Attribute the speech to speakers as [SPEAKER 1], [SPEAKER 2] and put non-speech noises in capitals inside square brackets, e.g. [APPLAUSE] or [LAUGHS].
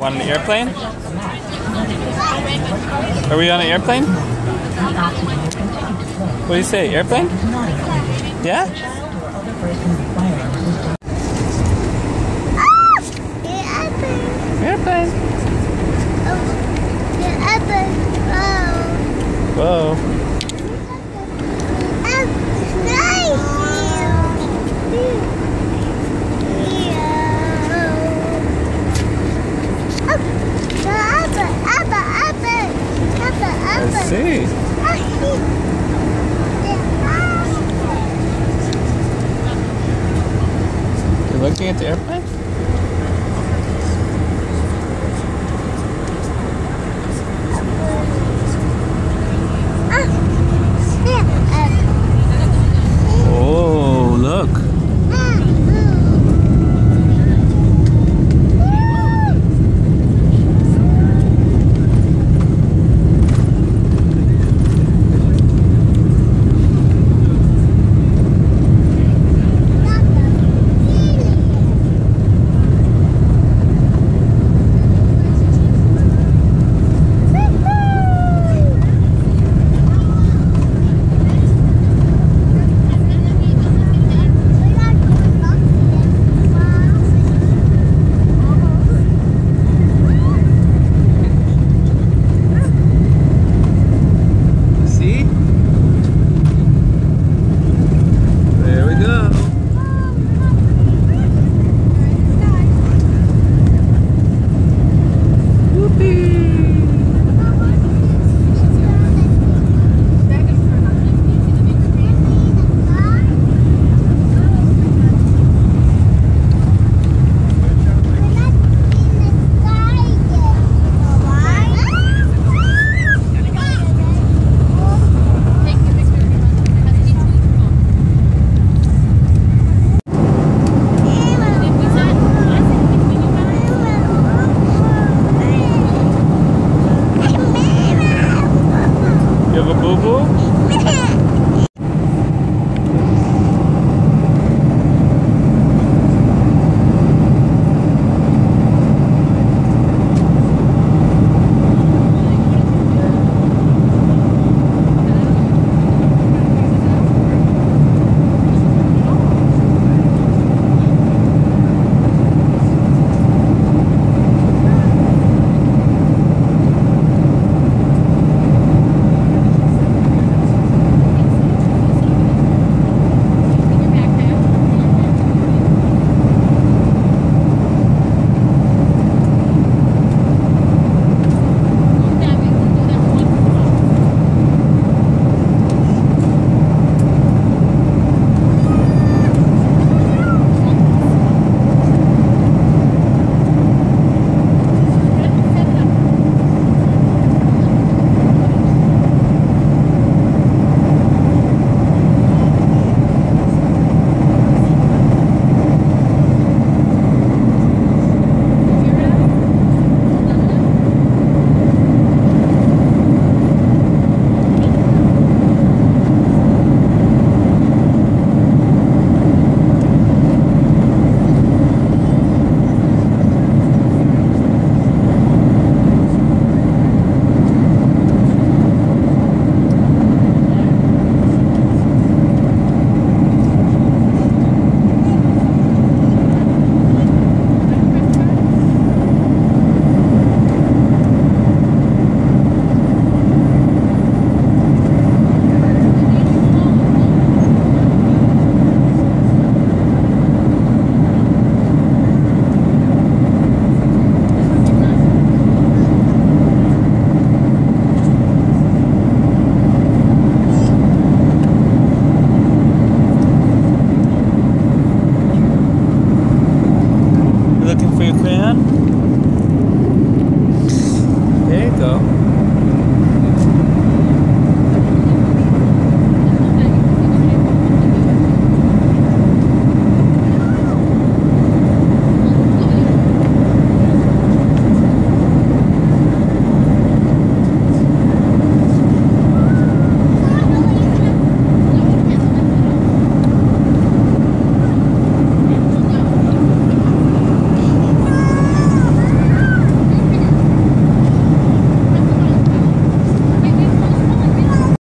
[SPEAKER 1] On an airplane? Are we on an airplane? What do you say? Airplane? Yeah? Airplane. Oh, oh. Whoa. Looking at the airplane? novo. [LAUGHS]